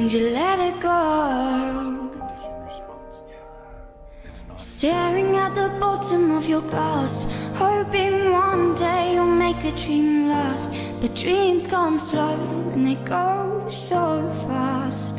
And you let it go. Staring at the bottom of your glass, hoping one day you'll make a dream last. But dreams come slow and they go so fast.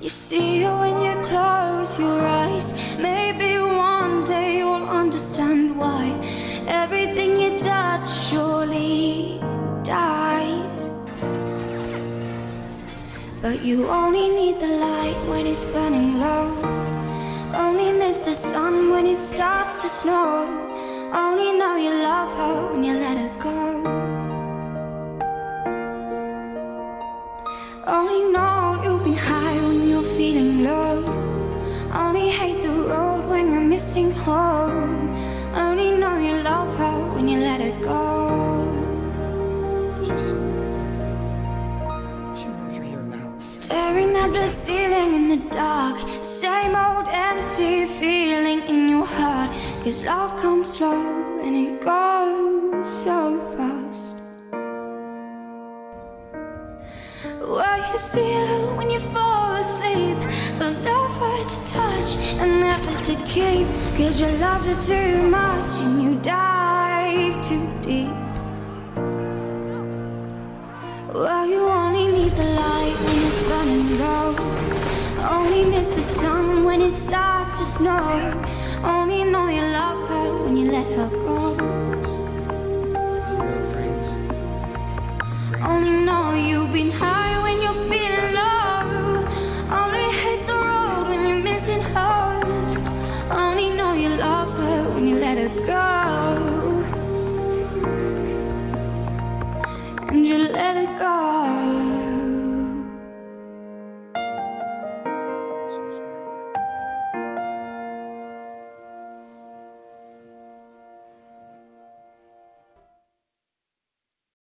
You see it when you close your eyes. Maybe one day you'll understand why everything you touch surely But you only need the light when it's burning low. Only miss the sun when it starts to snow. Only know you love her when you let her go. Only know you've been high The ceiling in the dark. Same old empty feeling in your heart. Cause love comes slow and it goes so fast. Well, you see her when you fall asleep. But never to touch and never to keep. Cause you loved her too much and you dive too deep. Well, you low. Only miss the sun when it starts to snow. Only know you love her when you let her go. Only know you've been high when you're feeling low. Only hate the road when you're missing home. Only know you love her when her you let her go.